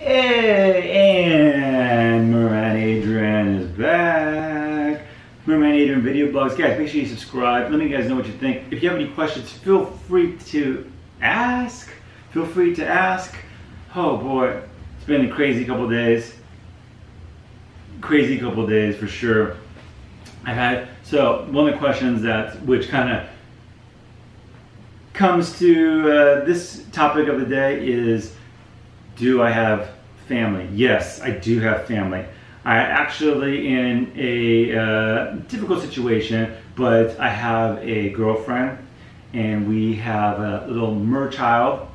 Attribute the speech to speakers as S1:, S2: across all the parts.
S1: and Merman Adrian is back. Merman Adrian video blogs. Guys, make sure you subscribe. Let me guys know what you think. If you have any questions, feel free to ask. Feel free to ask. Oh boy, it's been a crazy couple days. Crazy couple days for sure. I've had so one of the questions that which kind of comes to uh, this topic of the day is do I have family? Yes, I do have family. I actually in a uh, difficult situation, but I have a girlfriend and we have a little mer child,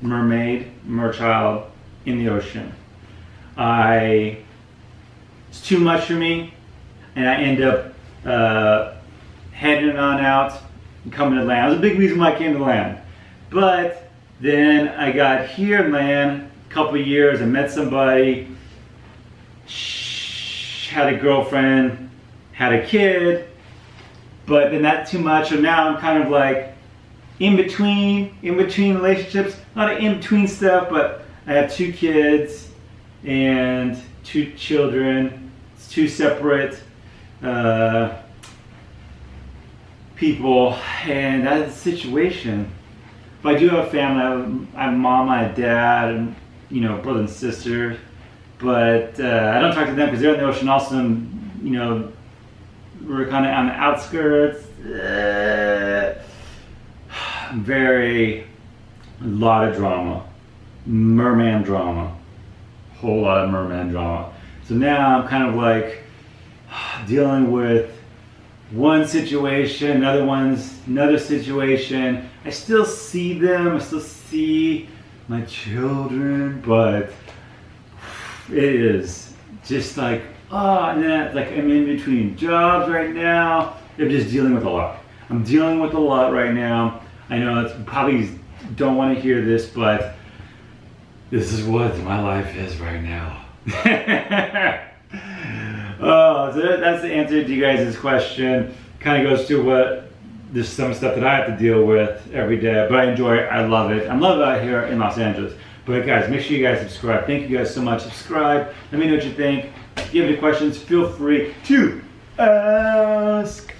S1: mermaid, mer child in the ocean. I, it's too much for me and I end up uh, heading on out and coming to land. It was a big reason why I came to land. But then I got here in land a couple years. I met somebody, had a girlfriend, had a kid, but then not too much. So now I'm kind of like in between, in between relationships. A lot of in between stuff, but I have two kids and two children. It's two separate uh, people, and that's the situation. But I do have a family. I have, I have a mom, I have a dad, and you know, brother and sister. But uh, I don't talk to them because they're in the ocean. Also, you know, we're kind of on the outskirts. Uh, very, a lot of drama, merman drama, whole lot of merman drama. So now I'm kind of like dealing with one situation, another one's another situation. I still see them, I still see my children, but it is just like, oh, and then like I'm in between jobs right now. I'm just dealing with a lot. I'm dealing with a lot right now. I know it's probably don't want to hear this, but this is what my life is right now. oh, so that's the answer to you guys' question. Kind of goes to what there's some stuff that I have to deal with every day, but I enjoy it. I love it. I love it out here in Los Angeles. But guys, make sure you guys subscribe. Thank you guys so much. Subscribe. Let me know what you think. If you have any questions, feel free to ask.